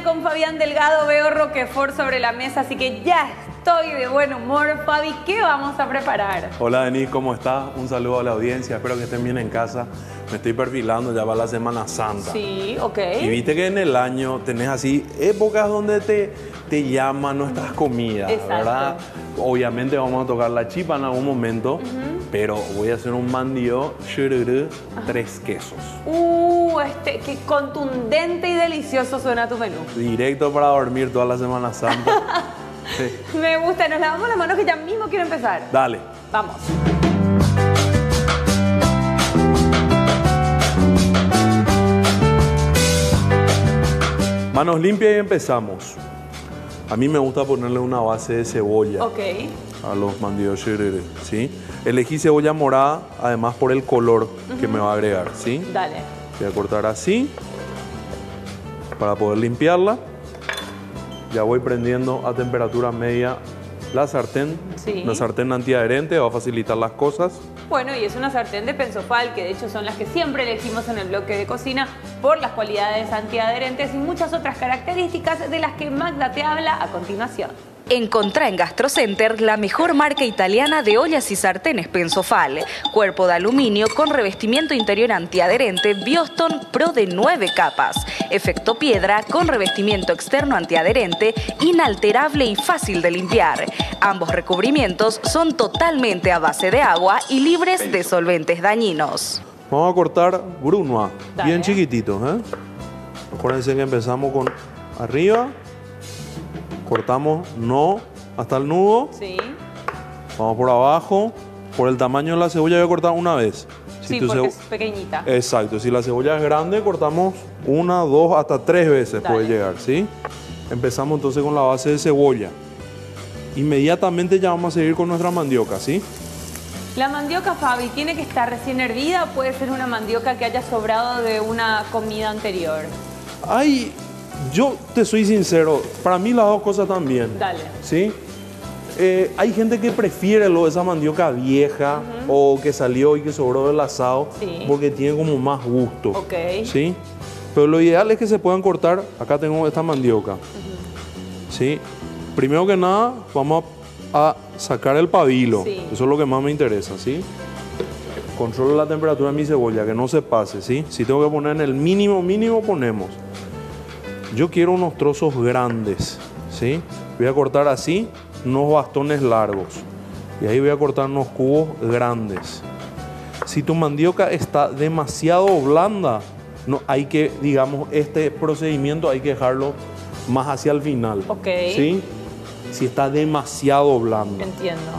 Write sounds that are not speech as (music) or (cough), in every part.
Con Fabián Delgado, veo Roquefort sobre la mesa, así que ya estoy de buen humor. Fabi, ¿qué vamos a preparar? Hola Denis, ¿cómo estás? Un saludo a la audiencia, espero que estén bien en casa. Me estoy perfilando ya para la Semana Santa. Sí, ok. Y viste que en el año tenés así épocas donde te, te llaman nuestras comidas, Exacto. ¿verdad? Obviamente vamos a tocar la chipa en algún momento, pero voy a hacer un mandío tres quesos. Uh, este, qué contundente y delicioso suena tu menú. Directo para dormir toda la Semana Santa. (laughs) Sí. Me gusta, nos lavamos las manos que ya mismo quiero empezar. Dale. Vamos. Manos limpias y empezamos. A mí me gusta ponerle una base de cebolla. Ok. a los shirere, ¿sí? Elegí cebolla morada, además por el color que me va a agregar, ¿sí? Dale. Voy a cortar así para poder limpiarla. Ya voy prendiendo a temperatura media la sartén. Sí. Una sartén antiadherente va a facilitar las cosas. Bueno, y es una sartén de pensofal, que de hecho son las que siempre elegimos en el bloque de cocina por las cualidades antiadherentes y muchas otras características de las que Magda te habla a continuación. Encontrá en Gastrocenter la mejor marca italiana de ollas y sartenes Pensofal. Cuerpo de aluminio con revestimiento interior antiadherente Bioston Pro de 9 capas. Efecto piedra con revestimiento externo antiadherente, inalterable y fácil de limpiar. Ambos recubrimientos son totalmente a base de agua y libres de solventes dañinos. Vamos a cortar brunoise, Dale. bien chiquititos, ¿eh? Acuérdense que empezamos con arriba, cortamos no hasta el nudo, Sí. vamos por abajo, por el tamaño de la cebolla voy a cortar una vez. Si Sí, porque cebo- es pequeñita. Exacto, si la cebolla es grande, cortamos una, dos, hasta tres veces Dale. puede llegar, ¿sí? Empezamos entonces con la base de cebolla. Inmediatamente ya vamos a seguir con nuestra mandioca, ¿sí? La mandioca, Fabi, ¿tiene que estar recién hervida o puede ser una mandioca que haya sobrado de una comida anterior? Ay, yo te soy sincero, para mí las dos cosas también. Dale. ¿Sí? Eh, hay gente que prefiere lo de esa mandioca vieja o que salió y que sobró del asado Sí. porque tiene como más gusto. Ok. ¿Sí? Pero lo ideal es que se puedan cortar. Acá tengo esta mandioca. ¿Sí? Primero que nada, vamos a, a sacar el pabilo. Sí. Eso es lo que más me interesa, ¿sí? Controlo la temperatura de mi cebolla, que no se pase, ¿sí? Si tengo que poner en el mínimo, mínimo, ponemos. Yo quiero unos trozos grandes, ¿sí? Voy a cortar así, unos bastones largos. Y ahí voy a cortar unos cubos grandes. Si tu mandioca está demasiado blanda, no, hay que, digamos, este procedimiento hay que dejarlo más hacia el final. Ok. ¿Sí? Si está demasiado blanda. Entiendo.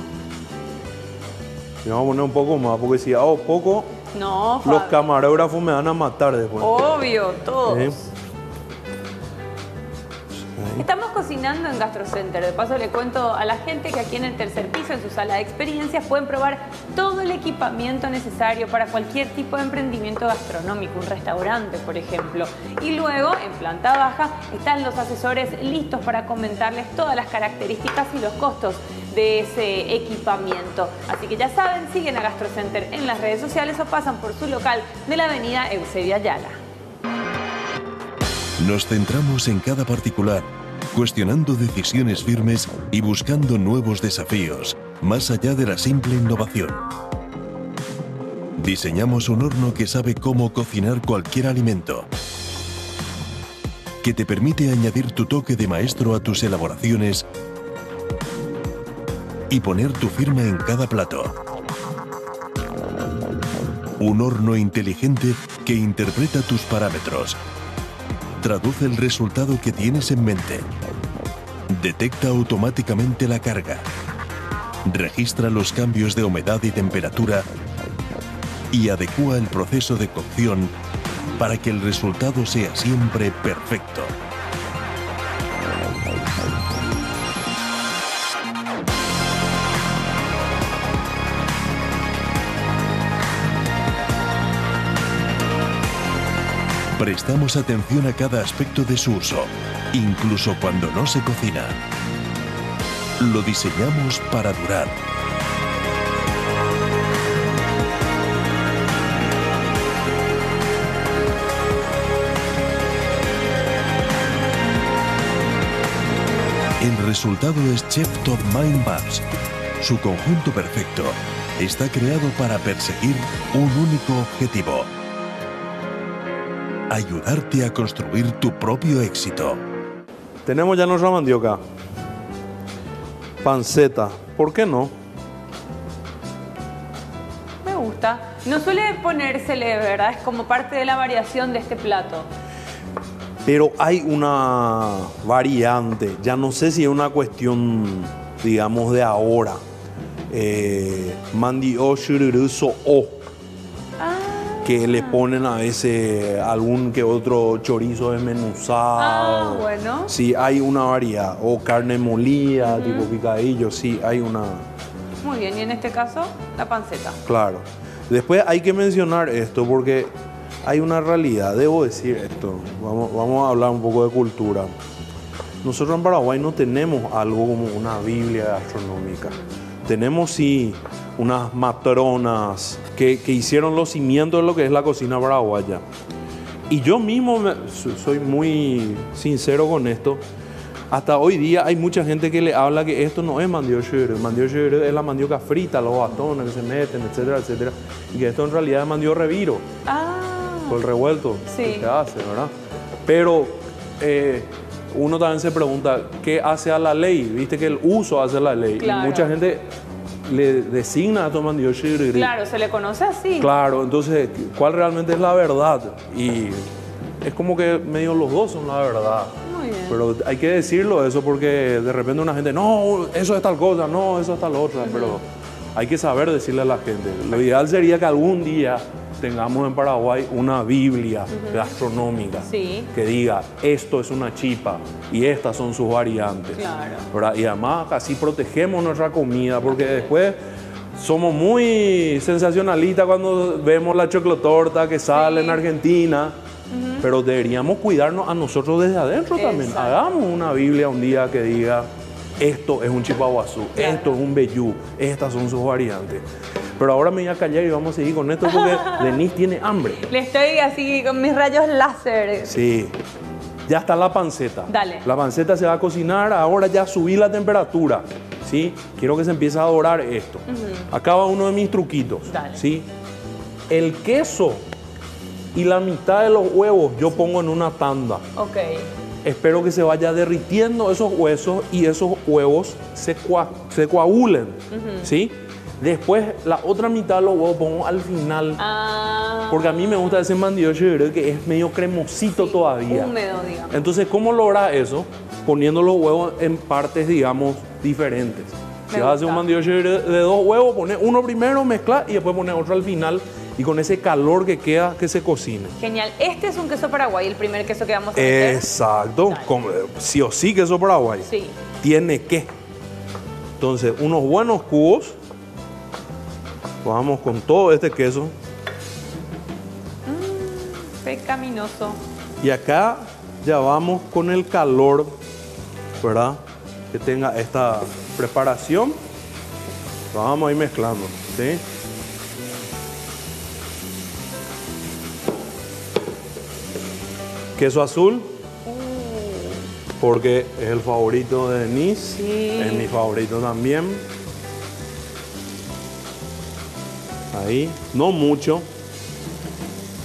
Y vamos a poner un poco más, porque si hago poco, No, los camarógrafos me van a matar después. Obvio, todos. ¿Sí? Estamos cocinando en Gastrocenter. De paso le cuento a la gente que aquí en el tercer piso, en su sala de experiencias, pueden probar todo el equipamiento necesario para cualquier tipo de emprendimiento gastronómico, un restaurante, por ejemplo. Y luego, en planta baja, están los asesores listos para comentarles todas las características y los costos de ese equipamiento. Así que ya saben, siguen a Gastrocenter en las redes sociales o pasan por su local de la avenida Eusebia Ayala. Nos centramos en cada particular, cuestionando decisiones firmes y buscando nuevos desafíos, más allá de la simple innovación. Diseñamos un horno que sabe cómo cocinar cualquier alimento, que te permite añadir tu toque de maestro a tus elaboraciones y poner tu firma en cada plato. Un horno inteligente que interpreta tus parámetros, traduce el resultado que tienes en mente. Detecta automáticamente la carga. Registra los cambios de humedad y temperatura y adecúa el proceso de cocción para que el resultado sea siempre perfecto. Prestamos atención a cada aspecto de su uso, incluso cuando no se cocina. Lo diseñamos para durar. resultado es Chef Top Mind Maps. Su conjunto perfecto está creado para perseguir un único objetivo. Ayudarte a construir tu propio éxito. Tenemos ya nuestra mandioca. Panceta. ¿Por qué no? Me gusta. No suele ponérsele, ¿verdad? Es como parte de la variación de este plato. Pero hay una variante. Ya no sé si es una cuestión, digamos, de ahora. Eh, mandi o shururu o. Que le ponen a veces algún que otro chorizo desmenuzado. Ah, bueno. Sí, hay una variedad. O carne molida, tipo picadillo. Sí, hay una. Muy bien, y en este caso, la panceta. Claro. Después hay que mencionar esto porque hay una realidad, debo decir esto, vamos, vamos a hablar un poco de cultura. Nosotros en Paraguay no tenemos algo como una Biblia gastronómica. Tenemos sí unas matronas que, que hicieron los cimientos de lo que es la cocina paraguaya. Y yo mismo me- soy muy sincero con esto. Hasta hoy día hay mucha gente que le habla que esto no es. Mandioca shuru es la mandioca frita, los bastones que se meten, etcétera, etcétera. Y que esto en realidad es mandioca reviro, Ah, por el revuelto Sí. que se hace, ¿verdad? Pero eh, uno también se pregunta, ¿qué hace a la ley? Viste que el uso hace la ley. Claro. Y mucha gente le designa a mandioca shuru. claro, se le conoce así. Claro, entonces, ¿cuál realmente es la verdad? Y es como que medio los dos son la verdad. Muy bien. Pero hay que decirlo eso porque de repente una gente, no, eso es tal cosa, no, eso es tal otra. Pero hay que saber decirle a la gente. Lo ideal sería que algún día tengamos en Paraguay una Biblia gastronómica Sí. que diga, esto es una chipa y estas son sus variantes. Claro. ¿verdad? Y además así protegemos nuestra comida, porque después somos muy sensacionalistas cuando vemos la choclotorta que sale en Argentina, pero deberíamos cuidarnos a nosotros desde adentro también. Hagamos una Biblia un día que diga, esto es un chipaguazú, Claro. esto es un bellú, estas son sus variantes. Pero ahora me voy a callar y vamos a seguir con esto porque (laughs) Denise tiene hambre. Le estoy así con mis rayos láser. Sí. Ya está la panceta. Dale. La panceta se va a cocinar, ahora ya subí la temperatura. ¿Sí? Quiero que se empiece a dorar esto. Acá va uno de mis truquitos. Dale. ¿Sí? El queso y la mitad de los huevos yo pongo en una tanda. Ok. Espero que se vaya derritiendo esos huesos y esos huevos se, se coagulen. ¿Sí? Después la otra mitad de los huevos pongo al final. Ah, Porque a mí me gusta ese mandillo creo que es medio cremosito todavía. húmedo, digamos. Entonces, ¿cómo logras eso? Poniendo los huevos en partes, digamos, diferentes. Si vas a hacer un mandillo de dos huevos, pones uno primero, mezclas y después pones otro al final. Y con ese calor que queda, que se cocine. Genial. Este es un queso paraguay, el primer queso que vamos a meter. Exacto. Eh, sí o sí, queso paraguay. Sí. Tiene que. Entonces, unos buenos cubos. Vamos con todo este queso. Pecaminoso. Y acá ya vamos con el calor, ¿verdad? Que tenga esta preparación. Vamos a ir mezclando, ¿sí? Queso azul, porque es el favorito de Denise, Sí. es mi favorito también. Ahí, no mucho,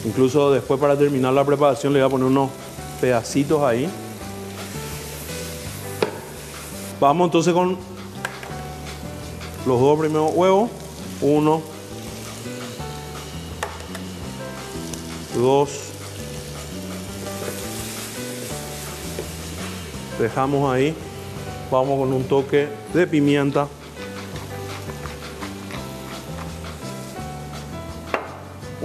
Incluso después para terminar la preparación le voy a poner unos pedacitos ahí. Vamos entonces con los dos primeros huevos. Uno, dos. Dejamos ahí. Vamos con un toque de pimienta.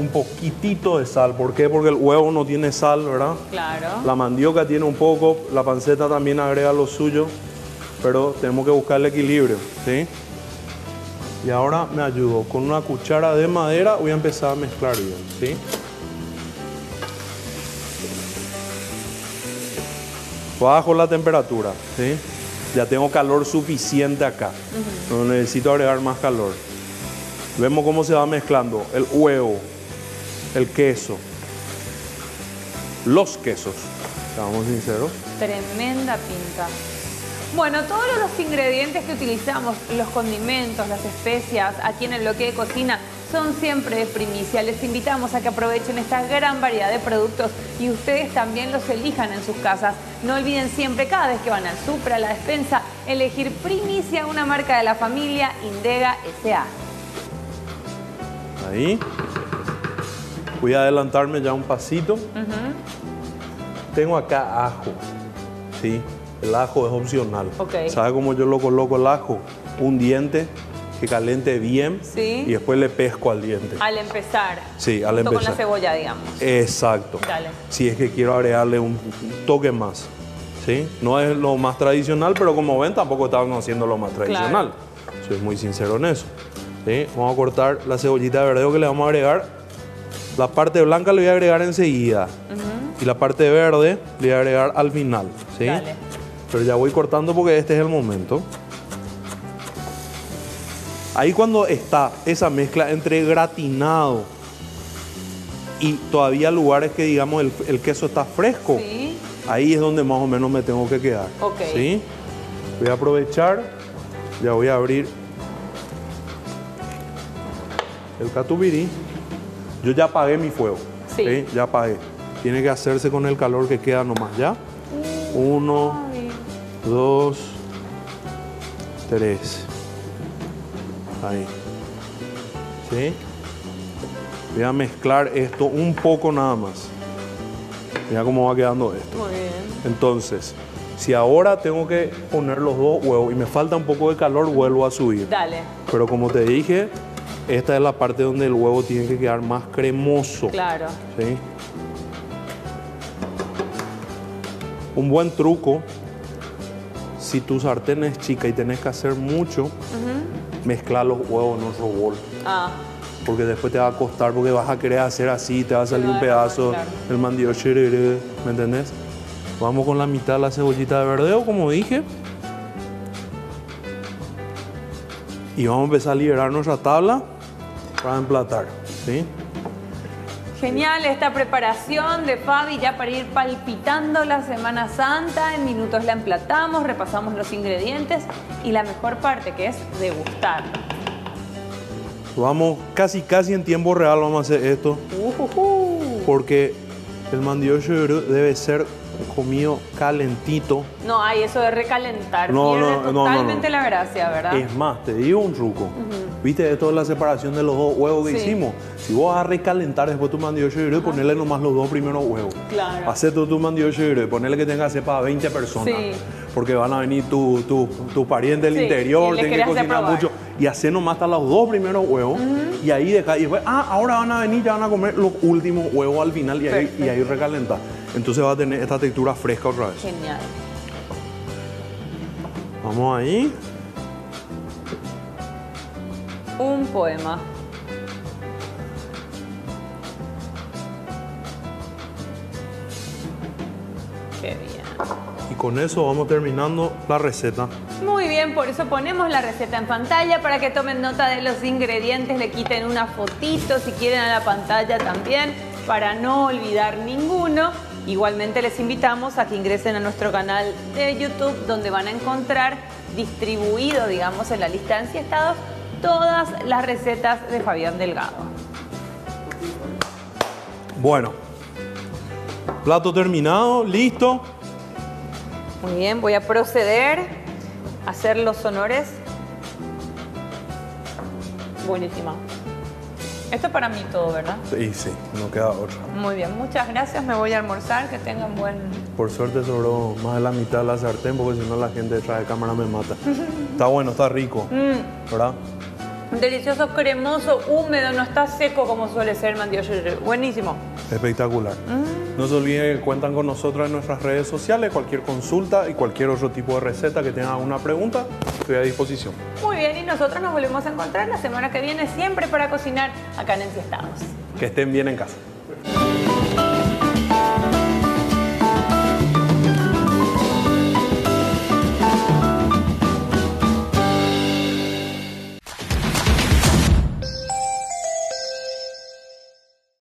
Un poquitito de sal. ¿Por qué? Porque el huevo no tiene sal, ¿verdad? Claro. La mandioca tiene un poco, la panceta también agrega lo suyo, pero tenemos que buscar el equilibrio, ¿sí? Y ahora me ayudo. Con una cuchara de madera voy a empezar a mezclar bien, ¿sí? Bajo la temperatura, ¿sí? Ya tengo calor suficiente acá. No necesito agregar más calor. Vemos cómo se va mezclando el huevo, el queso, los quesos, seamos sinceros. Tremenda pinta. Bueno, todos los ingredientes que utilizamos, los condimentos, las especias, aquí en el bloque de cocina, son siempre de primicia. Les invitamos a que aprovechen esta gran variedad de productos y ustedes también los elijan en sus casas. No olviden siempre, cada vez que van al super, a la despensa, elegir primicia, una marca de la familia Indega S.A. Ahí. Voy a adelantarme ya un pasito. Tengo acá ajo. ¿sí? El ajo es opcional. Ok. ¿Sabe cómo yo lo coloco el ajo? Un diente que caliente bien Sí. y después le pesco al diente. Al empezar. Sí, al Junto con empezar. la cebolla, digamos. Exacto. Dale. Si es que quiero agregarle un toque más. ¿sí? No es lo más tradicional, pero como ven, tampoco estaban haciendo lo más tradicional. Soy muy sincero en eso. ¿sí? Vamos a cortar la cebollita de verdeo que le vamos a agregar. La parte blanca le voy a agregar enseguida. Y la parte verde le voy a agregar al final. ¿sí? Dale. Pero ya voy cortando porque este es el momento. Ahí cuando está esa mezcla entre gratinado y todavía lugares que digamos el, el queso está fresco, Sí. ahí es donde más o menos me tengo que quedar. ¿sí? Voy a aprovechar, ya voy a abrir el catupirí. Yo ya apagué mi fuego. Sí. Ya apagué. Tiene que hacerse con el calor que queda nomás, ¿ya? Uno, Ay. dos, tres. Ahí. ¿Sí? Voy a mezclar esto un poco nada más. Mira cómo va quedando esto. Muy bien. Entonces, si ahora tengo que poner los dos huevos y me falta un poco de calor, vuelvo a subir. Dale. Pero como te dije, esta es la parte donde el huevo tiene que quedar más cremoso. Claro. ¿sí? Un buen truco, si tu sartén es chica y tenés que hacer mucho, mezclar los huevos en otro bol. Ah, Porque después te va a costar, porque vas a querer hacer así, te va a salir un pedazo, claro. el mandillo ¿me entendés? Vamos con la mitad de la cebollita de verdeo, como dije. Y vamos a empezar a liberar nuestra tabla para emplatar, ¿sí? Genial esta preparación de Fabi ya para ir palpitando la Semana Santa. En minutos la emplatamos, repasamos los ingredientes y la mejor parte que es degustar. Vamos casi casi en tiempo real vamos a hacer esto porque el mandillo chirere debe ser comido calentito. No hay eso de recalentar. No, no, no, no, totalmente no. la gracia, ¿verdad? Es más, te digo un truco. ¿Viste esto de la separación de los dos huevos que Sí. hicimos? Si vos vas a recalentar después tu mandillo chirere, ponerle nomás los dos primeros huevos. Claro. Hacer todo tu mandillo chirere, ponerle que tenga para 20 personas. Sí. Porque van a venir tus tu, tu parientes del Sí, interior, y tienen que cocinar probar. mucho. Y hacer nomás hasta los dos primeros huevos. Y ahí deja, y después, ah, ahora van a venir, ya van a comer los últimos huevos al final y ahí, y ahí recalentar. Entonces va a tener esta textura fresca otra vez. Genial. Vamos ahí. Un poema. Qué bien. Y con eso vamos terminando la receta. Muy bien, por eso ponemos la receta en pantalla para que tomen nota de los ingredientes, le quiten una fotito si quieren a la pantalla también, para no olvidar ninguno. Igualmente les invitamos a que ingresen a nuestro canal de YouTube donde van a encontrar distribuido, digamos, en la lista de estados todas las recetas de Fabián Delgado. Bueno, plato terminado, listo. Muy bien, voy a proceder a hacer los honores. Buenísima. Esto para mí todo, ¿verdad? Sí, sí, no queda otra. Muy bien, muchas gracias. Me voy a almorzar. Que tengan buen. Por suerte sobró más de la mitad de la sartén porque si no la gente detrás de cámara me mata. Está bueno, está rico, Mm, ¿verdad? Delicioso, cremoso, húmedo, no está seco como suele ser el. Buenísimo. Espectacular. No se olviden que cuentan con nosotros en nuestras redes sociales. Cualquier consulta y cualquier otro tipo de receta que tengan alguna pregunta, estoy a disposición. Muy bien, y nosotros nos volvemos a encontrar la semana que viene, siempre para cocinar acá en Enciestados. Que estén bien en casa.